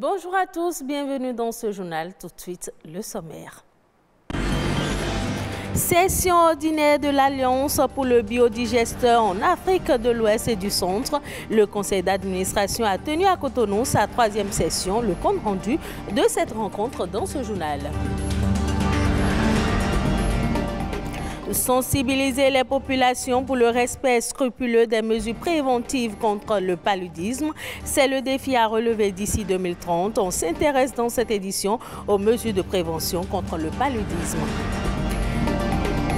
Bonjour à tous, bienvenue dans ce journal. Tout de suite, le sommaire. Session ordinaire de l'Alliance pour le biodigesteur en Afrique de l'Ouest et du Centre. Le conseil d'administration a tenu à Cotonou sa troisième session. Le compte rendu de cette rencontre dans ce journal. Sensibiliser les populations pour le respect scrupuleux des mesures préventives contre le paludisme, c'est le défi à relever d'ici 2030. On s'intéresse dans cette édition aux mesures de prévention contre le paludisme.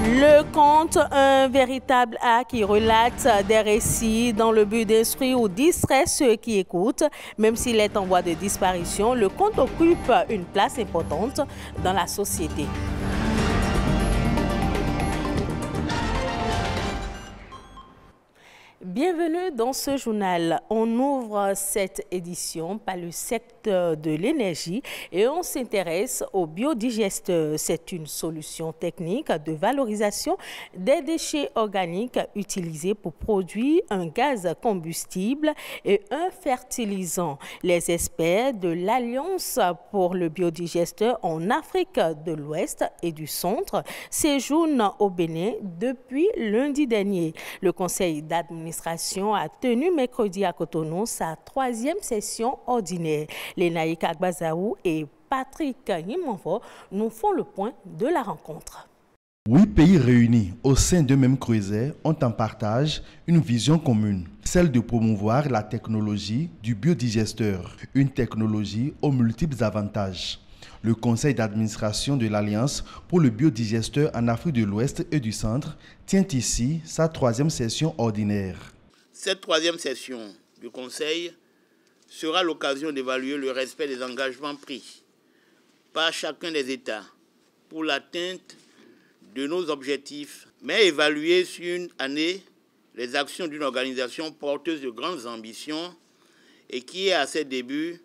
Le conte, un véritable acte qui relate des récits dans le but d'instruire ou distraire ceux qui écoutent. Même s'il est en voie de disparition, le conte occupe une place importante dans la société. Bienvenue dans ce journal. On ouvre cette édition par le secteur de l'énergie et on s'intéresse au biodigesteurs. C'est une solution technique de valorisation des déchets organiques utilisés pour produire un gaz combustible et un fertilisant. Les experts de l'Alliance pour le biodigesteur en Afrique de l'Ouest et du Centre séjournent au Bénin depuis lundi dernier. Le conseil d'administration a tenu mercredi à Cotonou sa troisième session ordinaire. Lénaïk Agbazaou et Patrick Nimonvo nous font le point de la rencontre. Huit pays réunis au sein d'un même creuset ont en partage une vision commune, celle de promouvoir la technologie du biodigesteur, une technologie aux multiples avantages. Le conseil d'administration de l'Alliance pour le biodigesteur en Afrique de l'Ouest et du Centre tient ici sa troisième session ordinaire. Cette troisième session du conseil sera l'occasion d'évaluer le respect des engagements pris par chacun des États pour l'atteinte de nos objectifs, mais évaluer sur une année les actions d'une organisation porteuse de grandes ambitions et qui, à ses débuts,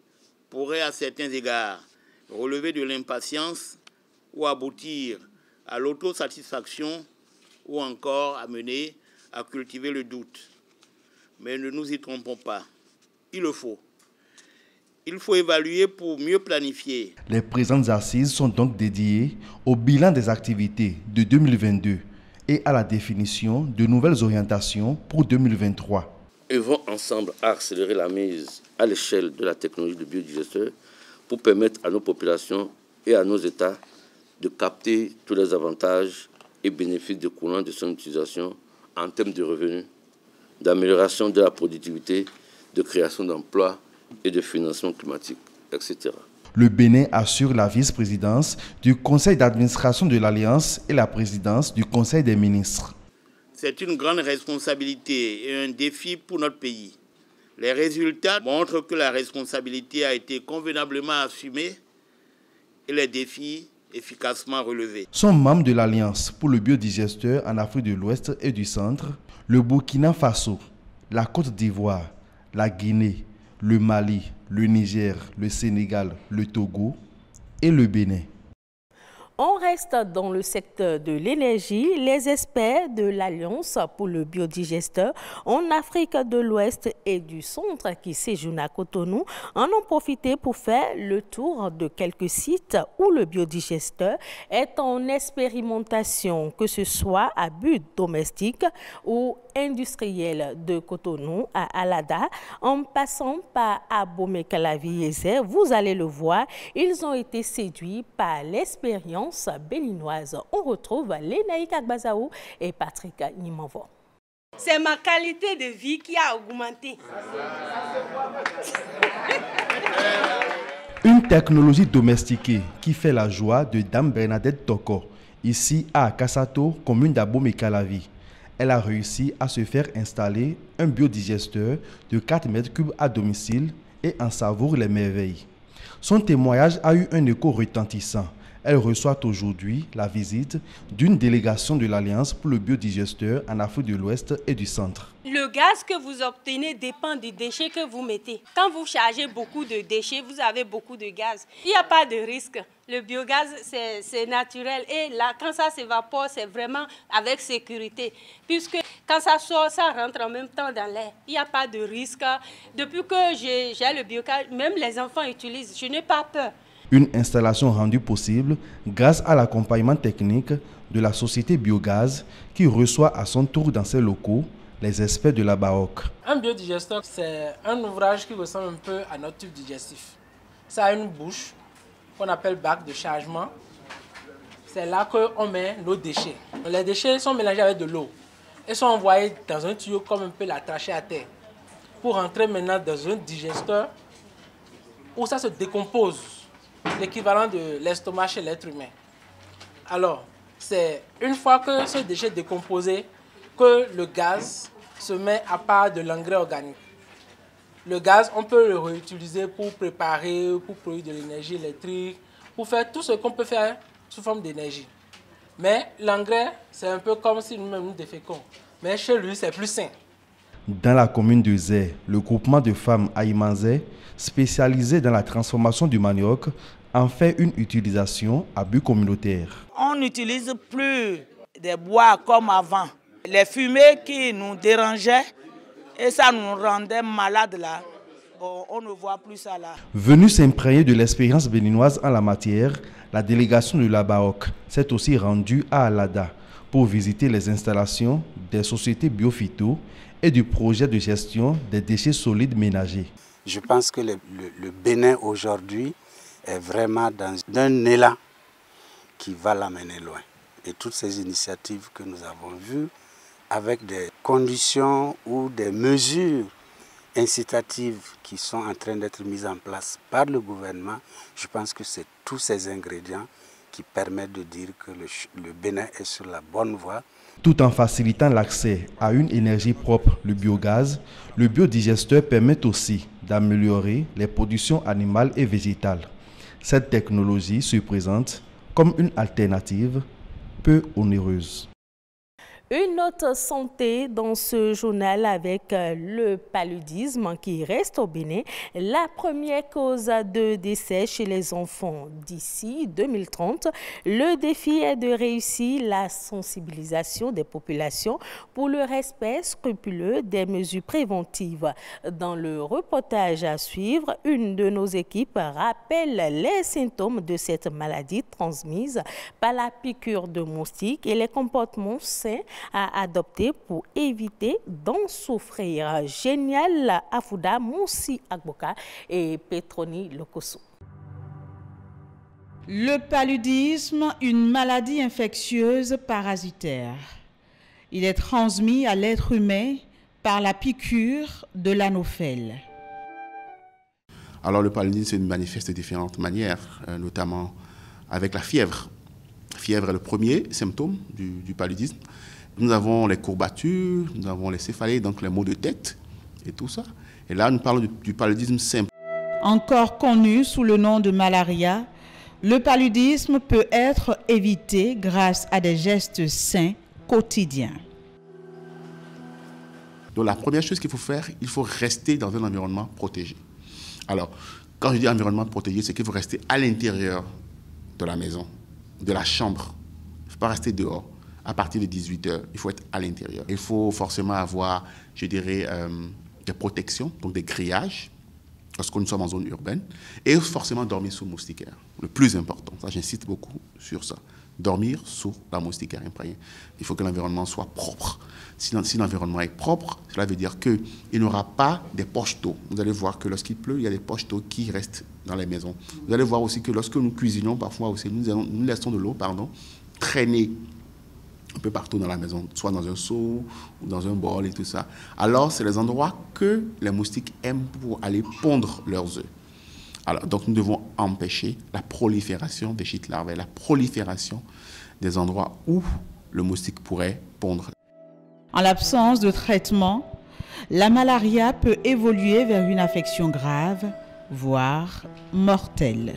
pourrait à certains égards relever de l'impatience ou aboutir à l'autosatisfaction ou encore amener à cultiver le doute. Mais ne nous y trompons pas. Il le faut. Il faut évaluer pour mieux planifier. Les présentes assises sont donc dédiées au bilan des activités de 2022 et à la définition de nouvelles orientations pour 2023. Œuvrons ensemble à accélérer la mise à l'échelle de la technologie de biodigesteur pour permettre à nos populations et à nos États de capter tous les avantages et bénéfices découlant de son utilisation en termes de revenus, d'amélioration de la productivité, de création d'emplois et de financement climatique, etc. Le Bénin assure la vice-présidence du conseil d'administration de l'Alliance et la présidence du conseil des ministres. C'est une grande responsabilité et un défi pour notre pays. Les résultats montrent que la responsabilité a été convenablement assumée et les défis efficacement relevés. Sont membres de l'Alliance pour le biodigesteur en Afrique de l'Ouest et du Centre le Burkina Faso, la Côte d'Ivoire, la Guinée, le Mali, le Niger, le Sénégal, le Togo et le Bénin. On reste dans le secteur de l'énergie. Les experts de l'Alliance pour le biodigesteur en Afrique de l'Ouest et du Centre qui séjournent à Cotonou en ont profité pour faire le tour de quelques sites où le biodigesteur est en expérimentation, que ce soit à but domestique ou industriel de Cotonou à Alada, en passant par Abomey Calavi Vous allez le voir, ils ont été séduits par l'expérience béninoise. On retrouve Lénaïk Agbazaou et Patrick Nimanvo. C'est ma qualité de vie qui a augmenté. Une technologie domestiquée qui fait la joie de Dame Bernadette Toko, ici à Kassato, commune d'Abomey-Calavi. Elle a réussi à se faire installer un biodigesteur de 4 mètres cubes à domicile et en savoure les merveilles. Son témoignage a eu un écho retentissant elle reçoit aujourd'hui la visite d'une délégation de l'Alliance pour le biodigesteur en Afrique de l'Ouest et du Centre. Le gaz que vous obtenez dépend des déchets que vous mettez. Quand vous chargez beaucoup de déchets, vous avez beaucoup de gaz. Il n'y a pas de risque. Le biogaz, c'est naturel. Et là, quand ça s'évapore, c'est vraiment avec sécurité. Puisque Quand ça sort, ça rentre en même temps dans l'air. Il n'y a pas de risque. Depuis que j'ai le biogaz, même les enfants utilisent. Je n'ai pas peur. Une installation rendue possible grâce à l'accompagnement technique de la société Biogaz qui reçoit à son tour dans ses locaux les experts de la baroque. Un biodigesteur, c'est un ouvrage qui ressemble un peu à notre tube digestif. Ça a une bouche qu'on appelle bac de chargement. C'est là qu'on met nos déchets. Les déchets sont mélangés avec de l'eau et sont envoyés dans un tuyau comme un peu la trachée à terre pour entrer maintenant dans un digesteur où ça se décompose, l'équivalent de l'estomac chez l'être humain. Alors, c'est une fois que ce déchet est décomposé que le gaz se met à part de l'engrais organique. Le gaz, on peut le réutiliser pour préparer, pour produire de l'énergie électrique, pour faire tout ce qu'on peut faire sous forme d'énergie. Mais l'engrais, c'est un peu comme si nous-mêmes nous déféquons. Mais chez lui, c'est plus sain. Dans la commune de Zé, le groupement de femmes Aïmanzé, spécialisé dans la transformation du manioc, en fait une utilisation à but communautaire. On n'utilise plus des bois comme avant. Les fumées qui nous dérangeaient et ça nous rendait malades là. on ne voit plus ça là. Venu s'imprégner de l'expérience béninoise en la matière, la délégation de la Baroque s'est aussi rendue à Alada pour visiter les installations des sociétés biophyto et du projet de gestion des déchets solides ménagers. Je pense que le, Bénin aujourd'hui est vraiment dans un élan qui va l'amener loin. Et toutes ces initiatives que nous avons vues, avec des conditions ou des mesures incitatives qui sont en train d'être mises en place par le gouvernement, je pense que c'est tous ces ingrédients qui permettent de dire que le, Bénin est sur la bonne voie. Tout en facilitant l'accès à une énergie propre, le biogaz, le biodigesteur permet aussi d'améliorer les productions animales et végétales. Cette technologie se présente comme une alternative peu onéreuse. Une autre santé dans ce journal avec euh, le paludisme qui reste au Bénin, la première cause de décès chez les enfants d'ici 2030. Le défi est de réussir la sensibilisation des populations pour le respect scrupuleux des mesures préventives. Dans le reportage à suivre, une de nos équipes rappelle les symptômes de cette maladie transmise par la piqûre de moustiques et les comportements sains à adopter pour éviter d'en souffrir. Génial Afouda Moussi Agboka et Petroni Lokoso. Le paludisme, une maladie infectieuse parasitaire. Il est transmis à l'être humain par la piqûre de l'anophèle. Alors le paludisme se manifeste de différentes manières, euh, notamment avec la fièvre. La fièvre est le premier symptôme du, du paludisme. Nous avons les courbatures, nous avons les céphalées, donc les maux de tête et tout ça. Et là, nous parlons du, paludisme simple. Encore connu sous le nom de malaria, le paludisme peut être évité grâce à des gestes sains quotidiens. Donc la première chose qu'il faut faire, il faut rester dans un environnement protégé. Alors, quand je dis environnement protégé, c'est qu'il faut rester à l'intérieur de la maison, de la chambre. Il ne faut pas rester dehors à partir de 18 heures, il faut être à l'intérieur. Il faut forcément avoir, je dirais, euh, des protections, donc des grillages, lorsque nous sommes en zone urbaine, et forcément dormir sous moustiquaire. Le plus important, ça j'insiste beaucoup sur ça. Dormir sous la moustiquaire. Il faut que l'environnement soit propre. Si l'environnement est propre, cela veut dire qu'il n'y aura pas des poches d'eau. Vous allez voir que lorsqu'il pleut, il y a des poches d'eau qui restent dans les maisons. Vous allez voir aussi que lorsque nous cuisinons, parfois aussi, nous, nous laissons de l'eau pardon, traîner un peu partout dans la maison, soit dans un seau ou dans un bol et tout ça. Alors, c'est les endroits que les moustiques aiment pour aller pondre leurs œufs. Alors, donc, nous devons empêcher la prolifération des gîtes larvaires, la prolifération des endroits où le moustique pourrait pondre. En l'absence de traitement, la malaria peut évoluer vers une affection grave, voire mortelle.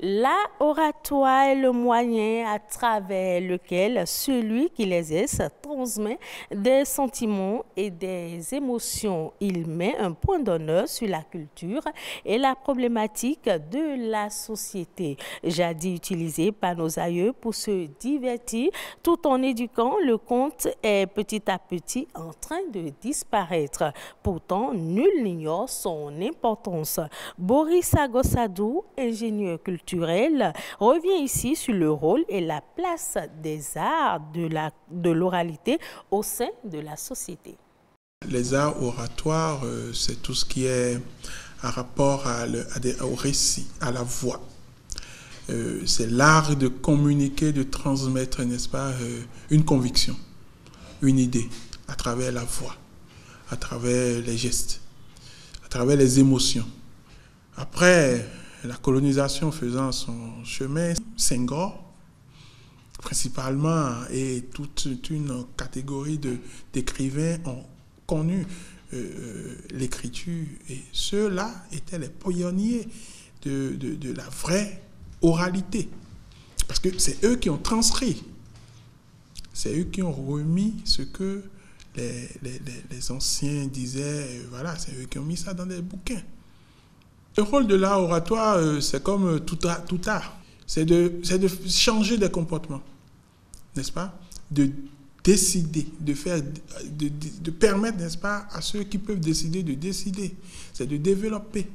La oratoire est le moyen à travers lequel celui qui l'exerce transmet des sentiments et des émotions. Il met un point d'honneur sur la culture et la problématique de la société. Jadis utilisé par nos aïeux pour se divertir tout en éduquant, le conte est petit à petit en train de disparaître. Pourtant, nul n'ignore son importance. Boris Agossadou, ingénieur culturel, revient ici sur le rôle et la place des arts de l'oralité au sein de la société. Les arts oratoires, euh, c'est tout ce qui est à rapport au récit, à la voix. Euh, c'est l'art de communiquer, de transmettre, n'est-ce pas, euh, une conviction, une idée, à travers la voix, à travers les gestes, à travers les émotions. Après, la colonisation faisant son chemin, Senghor, principalement, et toute une catégorie d'écrivains ont connu euh, euh, l'écriture. Et ceux-là étaient les pionniers de, la vraie oralité. Parce que c'est eux qui ont transcrit. C'est eux qui ont remis ce que les, anciens disaient. Voilà, c'est eux qui ont mis ça dans des bouquins. Le rôle de l'art oratoire, euh, c'est comme euh, tout art. C'est de, changer des comportements, n'est-ce pas? De décider, de, faire, de, permettre, n'est-ce pas, à ceux qui peuvent décider de décider. C'est de développer,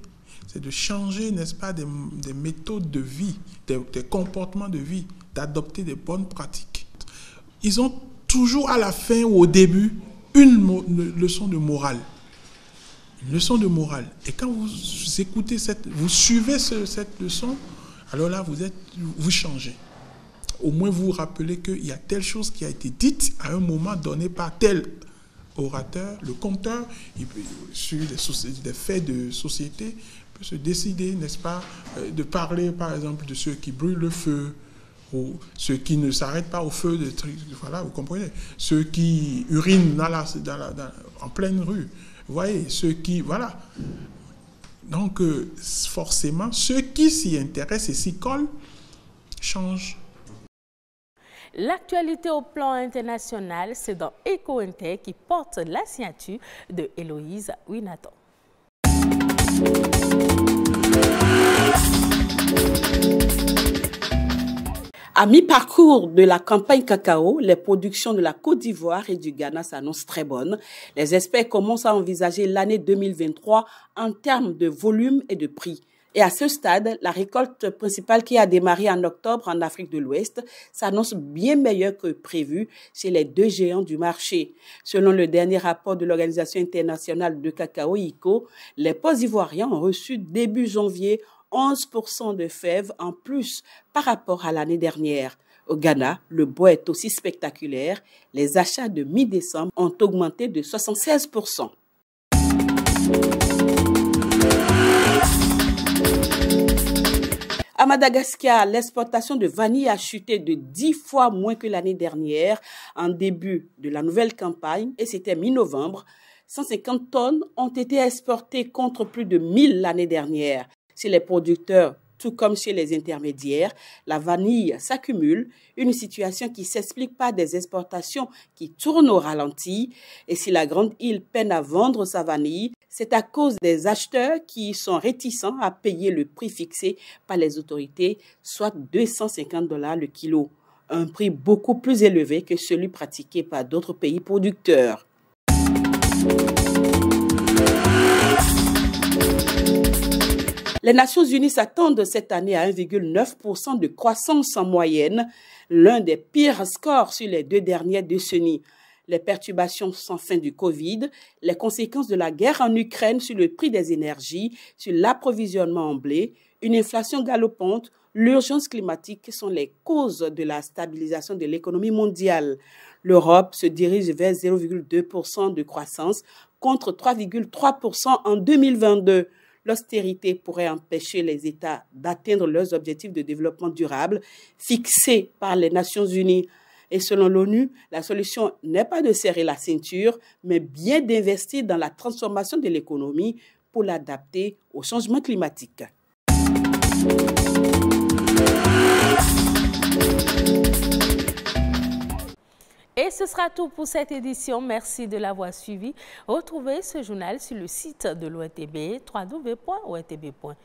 c'est de changer, n'est-ce pas, des, des, méthodes de vie, des, des comportements de vie, d'adopter des bonnes pratiques. Ils ont toujours à la fin ou au début une leçon de morale leçon de morale. Et quand vous écoutez cette, vous suivez cette leçon, alors là, vous êtes, vous changez. Au moins, vous vous rappelez qu'il y a telle chose qui a été dite à un moment donné par tel orateur, le conteur, il peut, sur des, faits de société, peut se décider, n'est-ce pas, euh, de parler, par exemple, de ceux qui brûlent le feu, ou ceux qui ne s'arrêtent pas au feu, de, voilà, vous comprenez, ceux qui urinent dans en pleine rue, vous voyez, ceux qui... Voilà. Donc, euh, forcément, ceux qui s'y intéressent et s'y collent changent. L'actualité au plan international, c'est dans EcoInter qui porte la signature de Héloïse Winaton. À mi-parcours de la campagne cacao, les productions de la Côte d'Ivoire et du Ghana s'annoncent très bonnes. Les experts commencent à envisager l'année 2023 en termes de volume et de prix. Et à ce stade, la récolte principale qui a démarré en octobre en Afrique de l'Ouest s'annonce bien meilleure que prévu chez les deux géants du marché. Selon le dernier rapport de l'Organisation internationale de cacao ICO, les postes ivoiriens ont reçu début janvier 11% de fèves en plus par rapport à l'année dernière. Au Ghana, le bois est aussi spectaculaire. Les achats de mi-décembre ont augmenté de 76%. À Madagascar, l'exportation de vanille a chuté de 10 fois moins que l'année dernière en début de la nouvelle campagne et c'était mi-novembre. 150 tonnes ont été exportées contre plus de 1000 l'année dernière chez les producteurs tout comme chez les intermédiaires, la vanille s'accumule, une situation qui s'explique par des exportations qui tournent au ralenti. Et si la grande île peine à vendre sa vanille, c'est à cause des acheteurs qui sont réticents à payer le prix fixé par les autorités, soit 250 dollars le kilo, un prix beaucoup plus élevé que celui pratiqué par d'autres pays producteurs. Les Nations Unies s'attendent cette année à 1,9% de croissance en moyenne, l'un des pires scores sur les deux dernières décennies. Les perturbations sans fin du Covid, les conséquences de la guerre en Ukraine sur le prix des énergies, sur l'approvisionnement en blé, une inflation galopante, l'urgence climatique sont les causes de la stabilisation de l'économie mondiale. L'Europe se dirige vers 0,2% de croissance contre 3,3% en 2022 l'austérité pourrait empêcher les États d'atteindre leurs objectifs de développement durable fixés par les Nations Unies. Et selon l'ONU, la solution n'est pas de serrer la ceinture, mais bien d'investir dans la transformation de l'économie pour l'adapter au changement climatique. Sera tout pour cette édition. Merci de l'avoir suivi. Retrouvez ce journal sur le site de l'ONTB, www.ontb.bj.